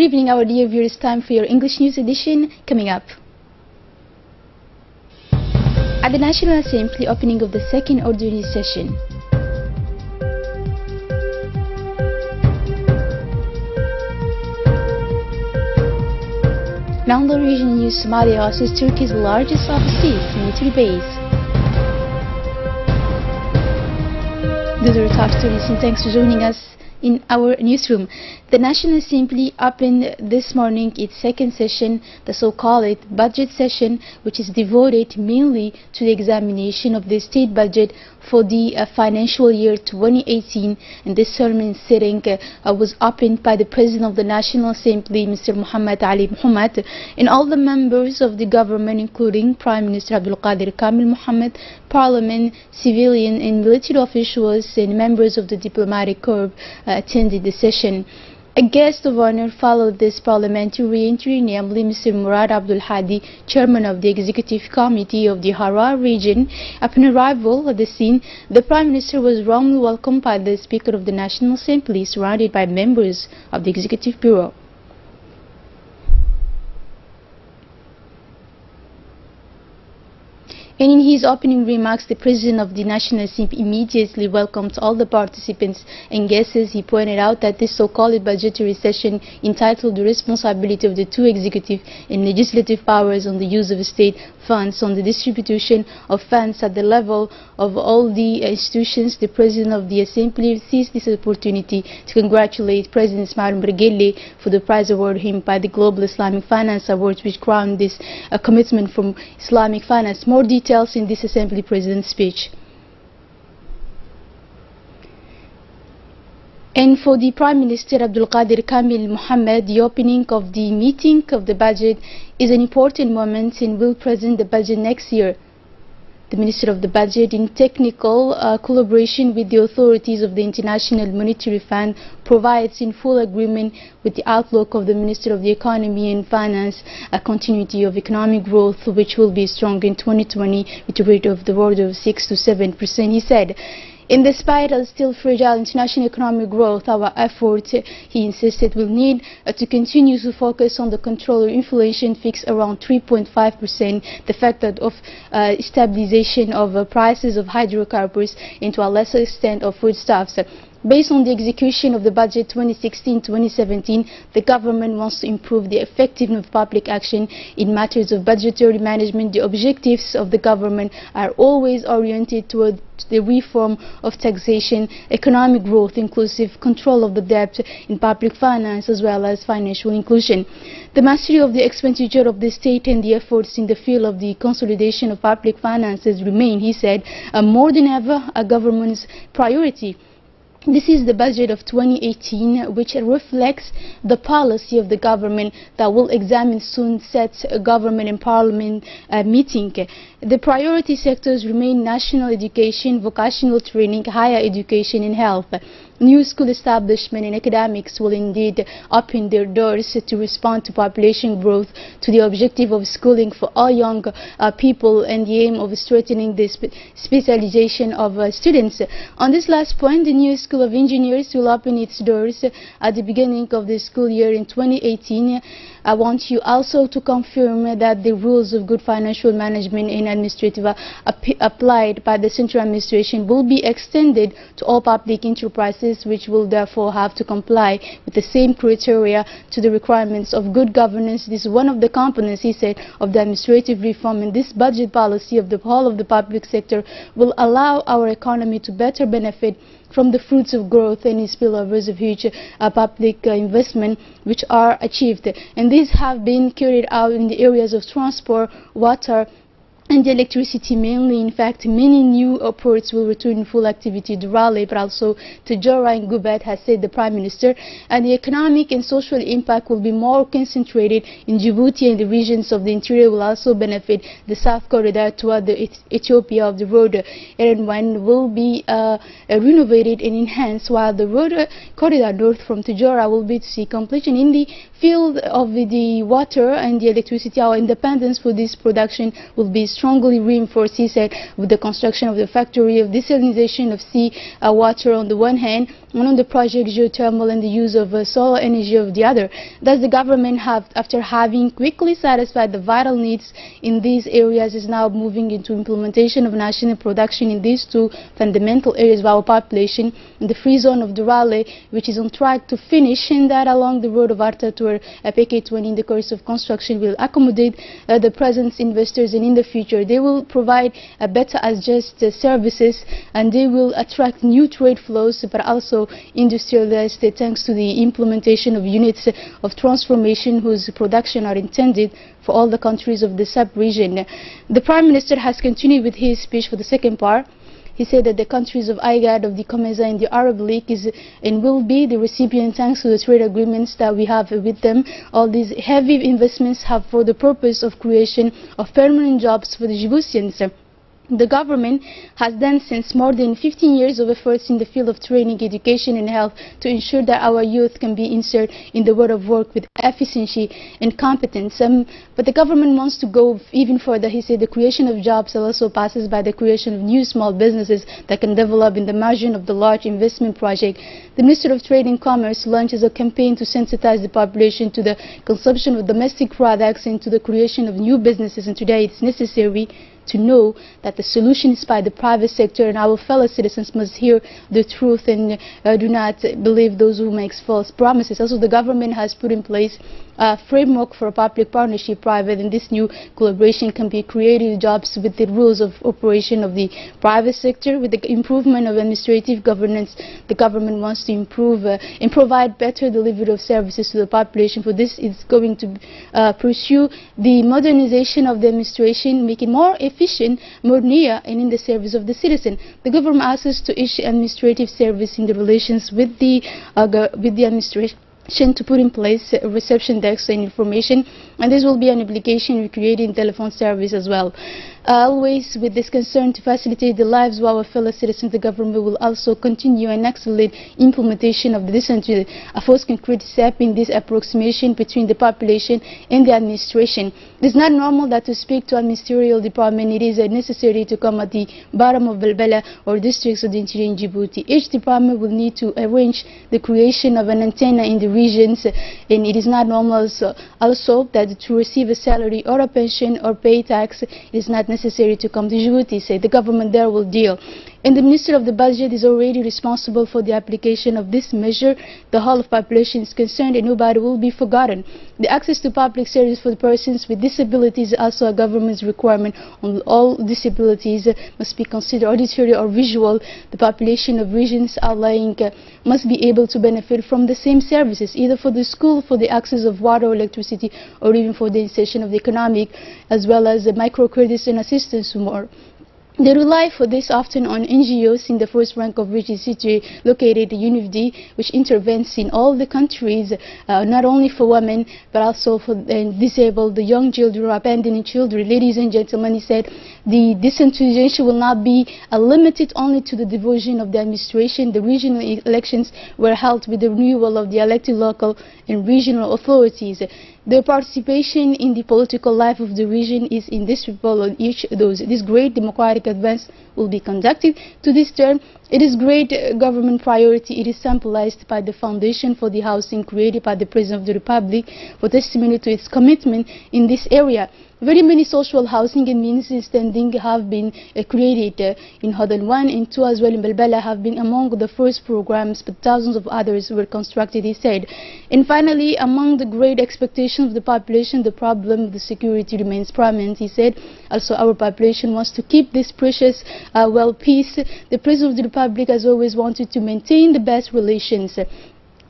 Good evening, our dear viewers. Time for your English News edition coming up. At the National Assembly opening of the second ordinary session, the region news Somalia hosts Turkey's largest overseas military base. Those are top stories and thanks for joining us in our newsroom. The National Assembly opened this morning its second session, the so-called budget session, which is devoted mainly to the examination of the state budget for the uh, financial year 2018. And this sermon sitting uh, was opened by the President of the National Assembly, Mr. Muhammad Ali Houmed, and all the members of the government, including Prime Minister Abdul Qadir Kamil Muhammad, Parliament, civilian and military officials, and members of the diplomatic corps uh, Uh, attended the session. A guest of honor followed this parliamentary entry, namely Mr. Murad Abdul Hadi, chairman of the executive committee of the Harar region. Upon arrival at the scene, the Prime Minister was warmly welcomed by the Speaker of the National Assembly, surrounded by members of the Executive Bureau. And in his opening remarks, the President of the National Assembly immediately welcomed all the participants and guests. He pointed out that this so-called budgetary session entitled the responsibility of the two executive and legislative powers on the use of state funds, on the distribution of funds at the level of all the institutions. The President of the Assembly seized this opportunity to congratulate President Ismail Mrgele for the prize awarded him by the Global Islamic Finance Awards, which crowned this commitment from Islamic finance. More details in this Assembly President's speech. And for the Prime Minister Abdul Qadir Kamil Mohammed, the opening of the meeting of the budget is an important moment and will present the budget next year. The Minister of the Budget, in technical uh, collaboration with the authorities of the International Monetary Fund, provides in full agreement with the outlook of the Minister of the Economy and Finance a continuity of economic growth which will be strong in 2020 with a rate of the order of 6 to 7 percent, he said. In despite of still fragile international economic growth, our efforts, he insisted, will need uh, to continue to focus on the control of inflation fixed around 3.5%, the fact that of uh, stabilization of uh, prices of hydrocarbons, and to a lesser extent of foodstuffs. Based on the execution of the budget 2016-2017, the government wants to improve the effectiveness of public action in matters of budgetary management. The objectives of the government are always oriented toward the reform of taxation, economic growth, inclusive control of the debt in public finance, as well as financial inclusion. The mastery of the expenditure of the state and the efforts in the field of the consolidation of public finances remain, he said, uh, more than ever a government's priority. This is the budget of 2018, which reflects the policy of the government that will examine soon set government and parliament uh, meeting. The priority sectors remain national education, vocational training, higher education and health. New school establishment and academics will indeed open their doors to respond to population growth to the objective of schooling for all young uh, people and the aim of strengthening the spe specialization of uh, students. On this last point, the new School of Engineers will open its doors at the beginning of the school year in 2018. I want you also to confirm that the rules of good financial management and administrative uh, applied by the central administration will be extended to all public enterprises which will therefore have to comply with the same criteria to the requirements of good governance. This is one of the components, he said, of the administrative reform and this budget policy of the whole of the public sector will allow our economy to better benefit from the fruits of growth and spillovers of huge uh, public uh, investment which are achieved. And these have been carried out in the areas of transport, water, and the electricity mainly. In fact, many new ports will return full activity to Raleigh, but also to Tadjourah and Ghoubet, has said the Prime Minister. And the economic and social impact will be more concentrated in Djibouti and the regions of the interior will also benefit the South Corridor toward the Ethiopia of the road. And one will be uh, renovated and enhanced, while the road corridor north from Tadjourah will be to see completion in the field of the water and the electricity. Our independence for this production will be strongly reinforced, he said, with the construction of the factory of desalination of sea uh, water on the one hand, and on the project geothermal and the use of uh, solar energy of the other. Thus, the government, have, after having quickly satisfied the vital needs in these areas, is now moving into implementation of national production in these two fundamental areas of our population, in the free zone of Doraleh, which is on track to finish, and that along the road of Artatur, uh, PK20 in the course of construction will accommodate uh, the present investors and in the future they will provide a better adjust uh, services and they will attract new trade flows but also industrialized thanks to the implementation of units of transformation whose production are intended for all the countries of the sub-region. The Prime Minister has continued with his speech for the second part he said that the countries of IGAD, of the COMESA and the Arab League is and will be the recipient thanks to the trade agreements that we have with them. All these heavy investments have for the purpose of creation of permanent jobs for the Djiboutians. The government has done since more than 15 years of efforts in the field of training, education and health to ensure that our youth can be inserted in the world of work with efficiency and competence. Um, but the government wants to go even further. He said the creation of jobs also passes by the creation of new small businesses that can develop in the margin of the large investment project. The Minister of Trade and Commerce launches a campaign to sensitize the population to the consumption of domestic products and to the creation of new businesses. And today it's necessary to know that the solution is by the private sector and our fellow citizens must hear the truth and uh, do not believe those who make false promises. Also, the government has put in place a framework for a public partnership private and this new collaboration can be creating jobs with the rules of operation of the private sector. With the improvement of administrative governance the government wants to improve uh, and provide better delivery of services to the population. For this it's going to uh, pursue the modernization of the administration make it more efficient more near and in the service of the citizen. The government asks to issue administrative service in the relations with the uh, with the administration to put in place reception desks and information and this will be an application creating telephone service as well. Always with this concern to facilitate the lives of our fellow citizens, the government will also continue and accelerate implementation of the decentralized a first concrete step in this approximation between the population and the administration. It is not normal that to speak to a ministerial department, it is necessary to come at the bottom of Balbala or districts of the interior in Djibouti. Each department will need to arrange the creation of an antenna in the regions and it is not normal also, also that to receive a salary or a pension or pay tax, is not necessary to come to Djibouti, say the government there will deal. And the Minister of the Budget is already responsible for the application of this measure. The whole of population is concerned and nobody will be forgotten. The access to public service for persons with disabilities is also a government's requirement. All disabilities must be considered auditory or visual. The population of regions outlying uh, must be able to benefit from the same services, either for the school, for the access of water electricity, or even for the insertion of the economic, as well as the microcredits and assistance more. They rely for this often on NGOs in the first rank of which is located UNIFD, which intervenes in all the countries, uh, not only for women, but also for the disabled, the young children, abandoned children. Ladies and gentlemen, he said, the decentralization will not be uh, limited only to the division of the administration. The regional elections were held with the renewal of the elected local and regional authorities. The participation in the political life of the region is indisputable on each of those. This great democratic advance will be conducted to this term. It is great uh, government priority. It is symbolized by the foundation for the housing created by the President of the Republic for testimony to its commitment in this area. Very many social housing and means standing have been uh, created uh, in Hodan 1 and 2 as well in Balbala have been among the first programs but thousands of others were constructed he said. And finally among the great expectations of the population the problem of the security remains prominent he said. Also our population wants to keep this precious uh, well peace. The President of the Republic has always wanted to maintain the best relations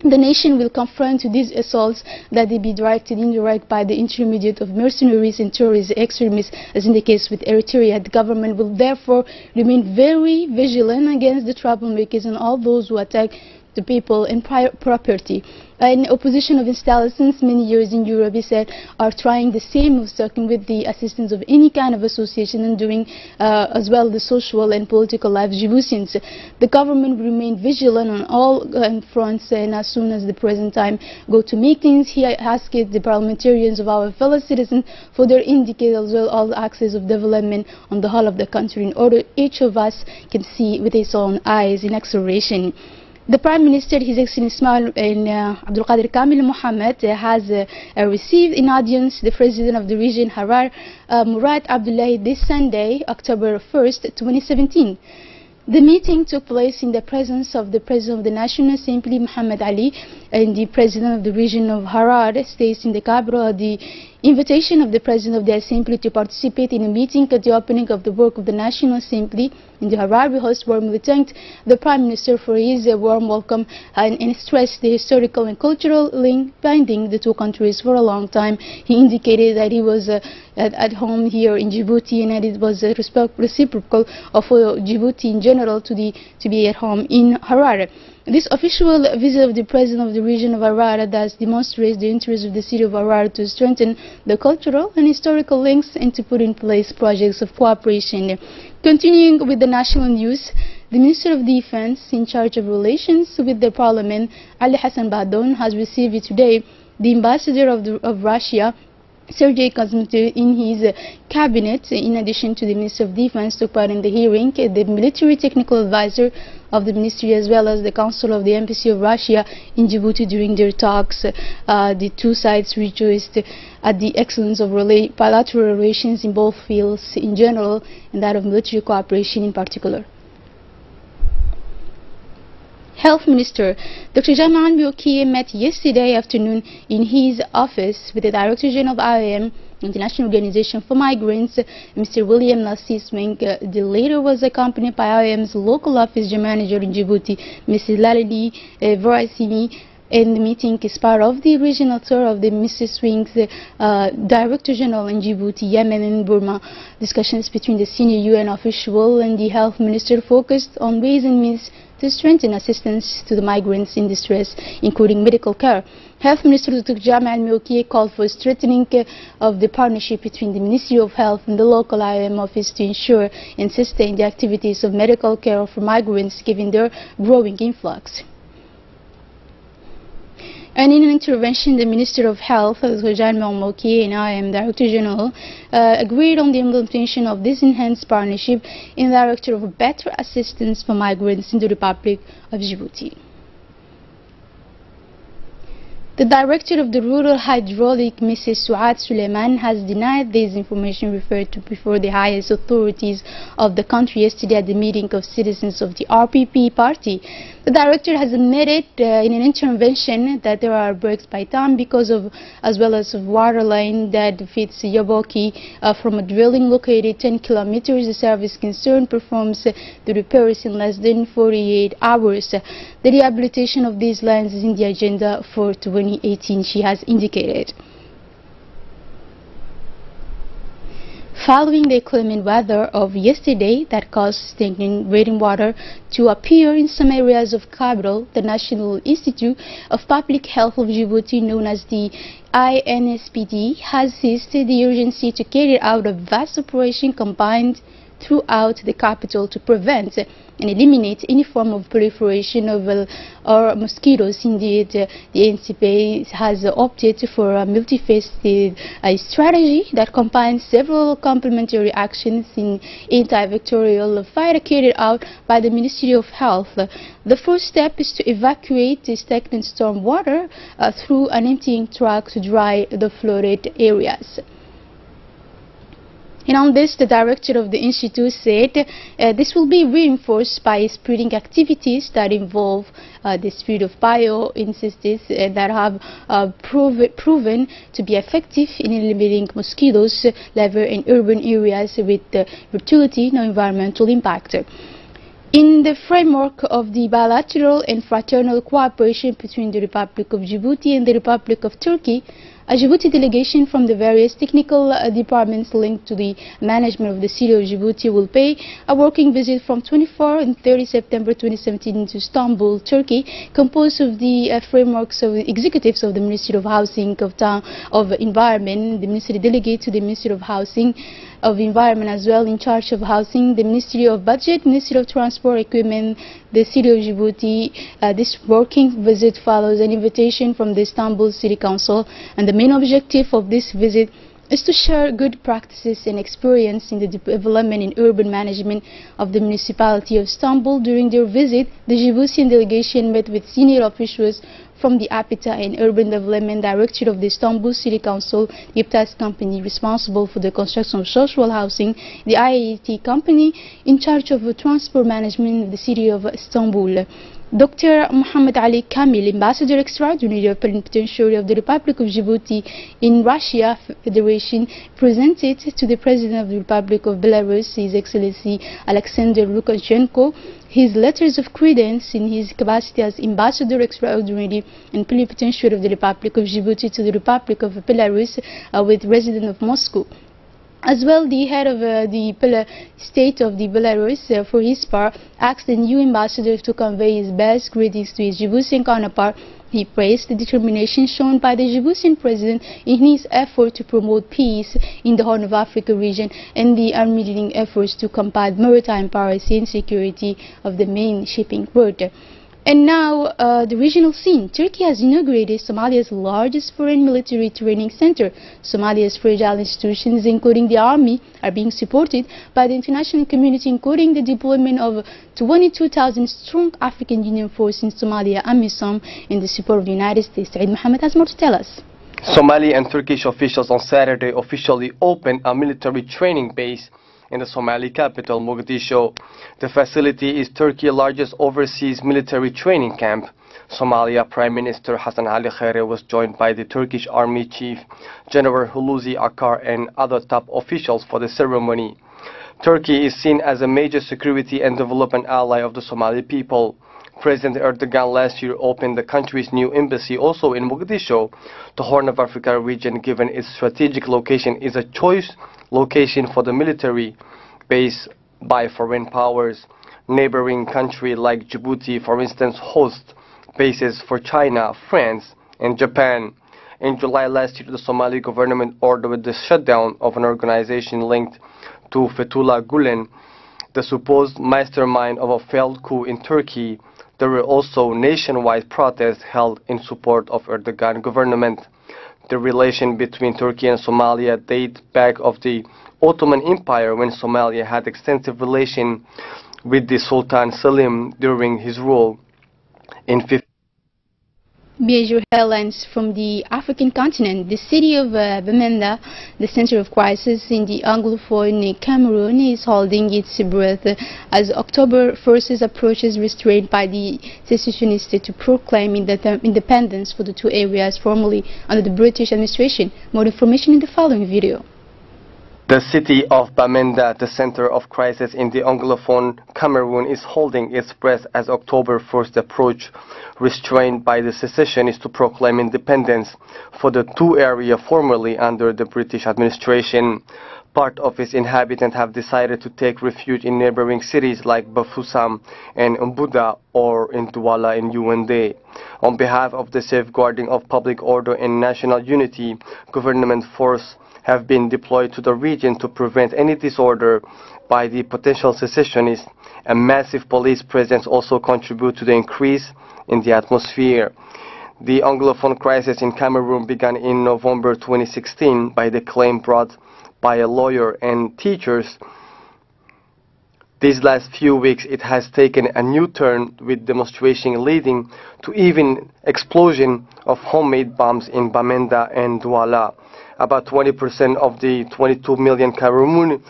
the nation will confront these assaults that they be directed indirect by the intermediate of mercenaries and terrorist extremists, as in the case with Eritrea. The government will therefore remain very vigilant against the troublemakers and all those who attack to people and property. In opposition of installers since many years in Europe, he said, are trying the same of working with the assistance of any kind of association and doing uh, as well the social and political life Djiboutians. The government will remain vigilant on all uh, fronts and as soon as the present time go to meetings, he asked the parliamentarians of our fellow citizens for their indicate as well all axes of development on the whole of the country in order each of us can see with his own eyes in acceleration. The Prime Minister, His Excellency Ismail uh, Abdul Qadir Kamil Mohammed uh, has uh, received in audience the President of the region, Harar uh, Murad Abdul Hadi, this Sunday, October 1st, 2017. The meeting took place in the presence of the President of the National Assembly, Muhammad Ali, and the President of the region of Harar, states in the capital, at the invitation of the President of the Assembly to participate in a meeting at the opening of the work of the National Assembly in the Harare host warmly thanked the Prime Minister for his uh, warm welcome and, and, stressed the historical and cultural link binding the two countries for a long time. He indicated that he was uh, at, at, home here in Djibouti and that it was uh, reciprocal of Djibouti in general to, the, to be at home in Harar. This official visit of the President of the region of Harar thus demonstrates the interest of the city of Harar to strengthen the cultural and historical links and to put in place projects of cooperation. Continuing with the national news, the Minister of Defense in charge of relations with the Parliament, Ali Hassan Bahdon, has received today the ambassador of, the, of Russia Sergei Kosmatov in his cabinet, in addition to the Minister of Defense, took part in the hearing. The military technical advisor of the ministry as well as the Council of the Embassy of Russia in Djibouti during their talks. Uh, the two sides rejoiced at the excellence of bilateral relations in both fields in general and that of military cooperation in particular. Health Minister Dr. Djama Elmi Okieh met yesterday afternoon in his office with the Director General of IOM, International Organization for Migrants, Mr. William Lacy Swing. Uh, the latter was accompanied by IOM's local office manager in Djibouti, Mrs. Lalali uh, and the meeting is part of the regional tour of the Mrs. Swing's uh, Director General in Djibouti, Yemen and Burma. Discussions between the senior UN official and the health minister focused on ways and means to strengthen assistance to the migrants in distress, including medical care. Health Minister Dr. Djama Elmi Okieh called for strengthening uh, of the partnership between the Ministry of Health and the local IOM office to ensure and sustain the activities of medical care for migrants given their growing influx. And in an intervention, the Minister of Health, Zojan Malmoki, and I am Director General, uh, agreed on the implementation of this enhanced partnership in the direction of better assistance for migrants in the Republic of Djibouti. The director of the Rural Hydraulic, Mrs. Suad Suleiman, has denied this information referred to before the highest authorities of the country yesterday at the meeting of citizens of the RPP party. The director has admitted uh, in an intervention that there are breaks by time because of, as well as a water line that feeds Yoboki uh, from a drilling located 10 kilometers. The service concerned performs the repairs in less than 48 hours. The rehabilitation of these lines is in the agenda for 2018, she has indicated. Following the inclement weather of yesterday that caused stagnant rainwater to appear in some areas of capital, the National Institute of Public Health of Djibouti, known as the INSPD, has seized the urgency to carry out a vast operation combined throughout the capital to prevent and eliminate any form of proliferation of uh, or mosquitoes. Indeed, uh, the NCP has opted for a multifaceted uh, strategy that combines several complementary actions in anti-bacterial fight carried out by the Ministry of Health. The first step is to evacuate the stagnant storm water uh, through an emptying truck to dry the flooded areas. And on this, the director of the institute said uh, this will be reinforced by spreading activities that involve uh, the spread of bioinsecticides uh, that have uh, prov proven to be effective in eliminating mosquitoes level in urban areas with uh, fertility no environmental impact. In the framework of the bilateral and fraternal cooperation between the Republic of Djibouti and the Republic of Turkey, A Djibouti delegation from the various technical uh, departments linked to the management of the city of Djibouti will pay a working visit from 24 and 30 September 2017 to Istanbul, Turkey, composed of the uh, frameworks of executives of the Ministry of Housing, of Town, of Environment, the Ministry delegate to the Ministry of Housing, of Environment as well in charge of housing, the Ministry of Budget, Ministry of Transport Equipment, the City of Djibouti. Uh, this working visit follows an invitation from the Istanbul City Council and the main objective of this visit is to share good practices and experience in the development and urban management of the municipality of Istanbul. During their visit, the Djiboutian delegation met with senior officials from the APITA and Urban Development Directorate of the Istanbul City Council, the IPTAS company responsible for the construction of social housing, the IAT company in charge of transport management of the city of Istanbul. Dr. Muhammad Ali Kamil, Ambassador Extraordinary Plenipotentiary of the Republic of Djibouti in Russia Federation, presented to the President of the Republic of Belarus, His Excellency Alexander Lukashenko, his letters of credence in his capacity as Ambassador Extraordinary and Plenipotentiary of the Republic of Djibouti to the Republic of Belarus uh, with resident of Moscow. As well, the head of uh, the state of the Belarus, uh, for his part, asked the new ambassador to convey his best greetings to his Djiboutian counterpart. He praised the determination shown by the Djiboutian president in his effort to promote peace in the Horn of Africa region and the unremitting efforts to combat maritime piracy and security of the main shipping route. And now, uh, the regional scene. Turkey has inaugurated Somalia's largest foreign military training center. Somalia's fragile institutions, including the army, are being supported by the international community, including the deployment of 22,000 strong African Union force in Somalia, AMISOM, in the support of the United States. Saeed Mohammed has more to tell us. Somali and Turkish officials on Saturday officially opened a military training base in the Somali capital, Mogadishu. The facility is Turkey's largest overseas military training camp. Somalia Prime Minister Hassan Ali Khaire was joined by the Turkish Army Chief General Hulusi Akar and other top officials for the ceremony. Turkey is seen as a major security and development ally of the Somali people. President Erdogan last year opened the country's new embassy also in Mogadishu. The Horn of Africa region, given its strategic location, is a choice location for the military base by foreign powers. Neighboring countries like Djibouti, for instance, host bases for China, France, and Japan. In July last year, the Somali government ordered the shutdown of an organization linked to Fethullah Gulen, the supposed mastermind of a failed coup in Turkey. There were also nationwide protests held in support of Erdogan government. The relation between Turkey and Somalia date back of the Ottoman Empire when Somalia had extensive relation with the Sultan Selim during his rule in 15 major headlines from the African continent. The city of uh, Bamenda, the center of crisis in the Anglophone Cameroon, is holding its breath as October 1st approaches restrained by the secessionists to proclaim the independence for the two areas formerly under the British administration. More information in the following video. The city of Bamenda, the center of crisis in the Anglophone Cameroon, is holding its breath as October 1st approach, restrained by the secessionists to proclaim independence for the two areas formerly under the British administration. Part of its inhabitants have decided to take refuge in neighboring cities like Bafoussam and Mbouda or in Douala in Yaoundé. On behalf of the safeguarding of public order and national unity, government force have been deployed to the region to prevent any disorder by the potential secessionists. A massive police presence also contribute to the increase in the atmosphere. The Anglophone crisis in Cameroon began in November 2016 by the claim brought by a lawyer and teachers. These last few weeks it has taken a new turn with demonstration leading to even explosion of homemade bombs in Bamenda and Douala about 20% of the 22 million Cameroon,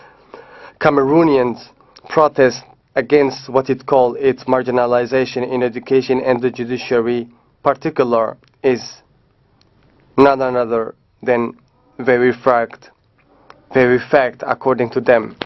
Cameroonians protest against what it called its marginalization in education and the judiciary particular is none other than very fact, very fact according to them.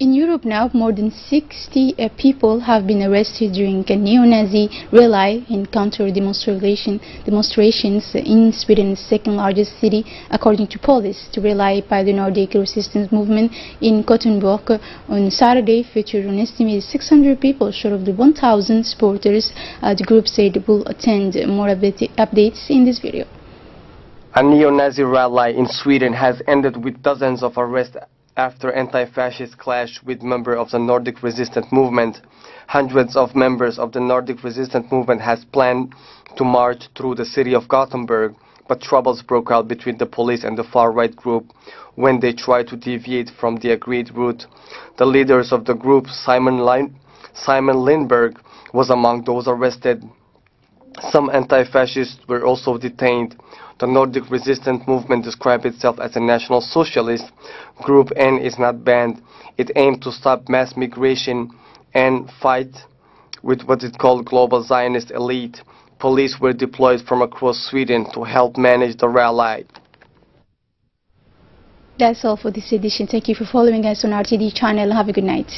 In Europe, now, more than 60 uh, people have been arrested during a neo-Nazi rally and counter-demonstration demonstrations in Sweden's second largest city, according to police. The rally by the Nordic resistance movement in Gothenburg on Saturday featured an estimated 600 people, short of the 1,000 supporters. Uh, the group said will attend. More updates in this video. A neo-Nazi rally in Sweden has ended with dozens of arrests after anti-fascist clash with members of the Nordic resistance movement. Hundreds of members of the Nordic resistance movement has planned to march through the city of Gothenburg, but troubles broke out between the police and the far-right group when they tried to deviate from the agreed route. The leaders of the group, Simon, Lin Simon Lindberg, was among those arrested. Some anti-fascists were also detained. The Nordic resistance movement described itself as a national socialist group and is not banned. It aimed to stop mass migration and fight with what it called global Zionist elite. Police were deployed from across Sweden to help manage the rally. That's all for this edition. Thank you for following us on RTD channel. Have a good night.